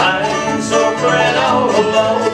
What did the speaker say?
I'm so proud of love.